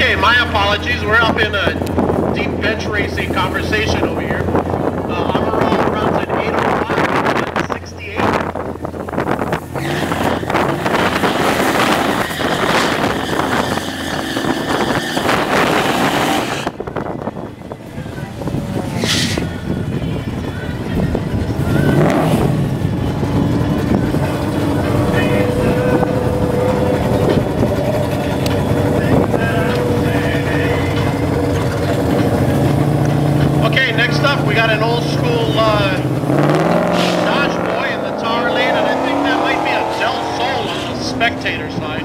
Okay, my apologies. We're up in a deep bench racing conversation over here. Up we got an old school uh, Dodge Boy in the tar lane, and I think that might be a Del Sol on the spectator side.